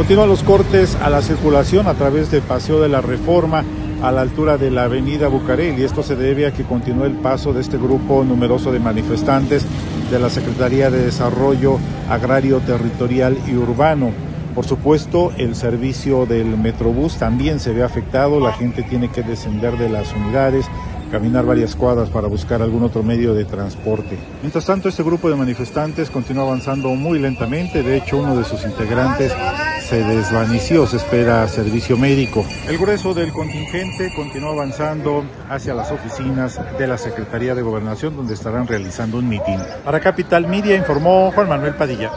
Continúan los cortes a la circulación a través del Paseo de la Reforma a la altura de la avenida Bucareli. Esto se debe a que continúa el paso de este grupo numeroso de manifestantes de la Secretaría de Desarrollo Agrario, Territorial y Urbano. Por supuesto, el servicio del Metrobús también se ve afectado. La gente tiene que descender de las unidades, caminar varias cuadras para buscar algún otro medio de transporte. Mientras tanto, este grupo de manifestantes continúa avanzando muy lentamente. De hecho, uno de sus integrantes se desvaneció, se espera servicio médico. El grueso del contingente continúa avanzando hacia las oficinas de la Secretaría de Gobernación, donde estarán realizando un mitin. Para Capital Media informó Juan Manuel Padilla.